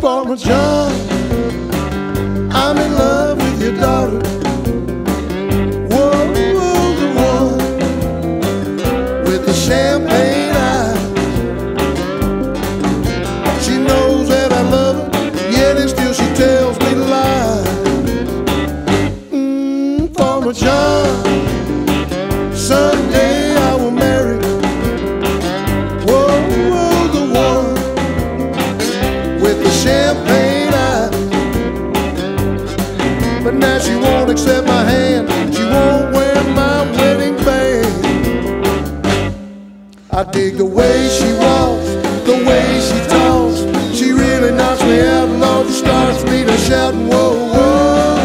John, I'm in love with your daughter. Whoa, the one with the champagne eyes. She knows that I love her, yet still she tells me lies. Mm, Farmer John, Now she won't accept my hand. She won't wear my wedding band. I dig the way she walks, the way she talks. She really knocks me out. Starts me to shouting, whoa, whoa.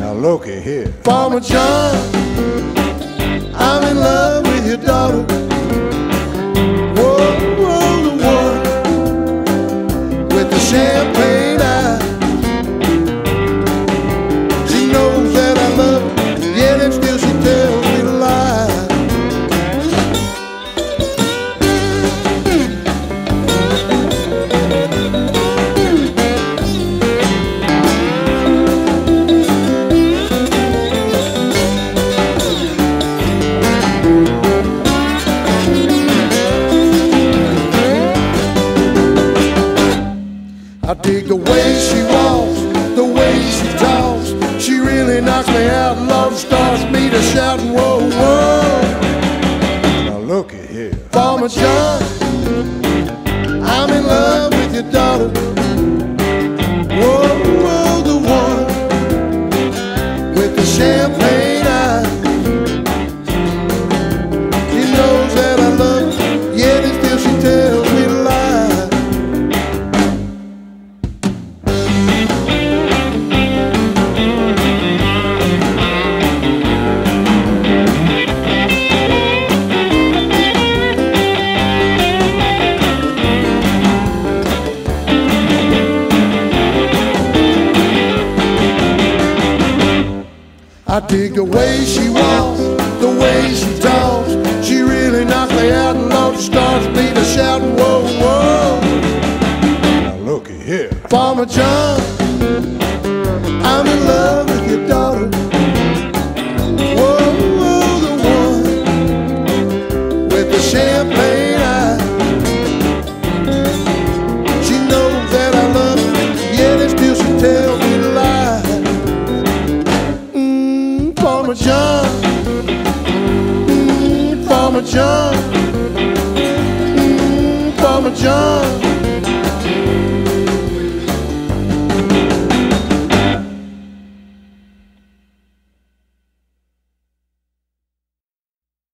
Now looky here. Farmer John, I'm in love with your daughter. I dig the way she walks, the way she talks. She really knocks me out, Love starts me to shouting, whoa, whoa. Now looky here. Farmer John, I'm in love with your daughter. Whoa, whoa, the one with the champagne I dig the way she walks, the way she talks. She really knocks me out and Lord starts me to shouting, whoa, whoa. Now looky here. Farmer John, I'm in love with your daughter. Farmer John, mm, Farmer John, mm, Farmer John.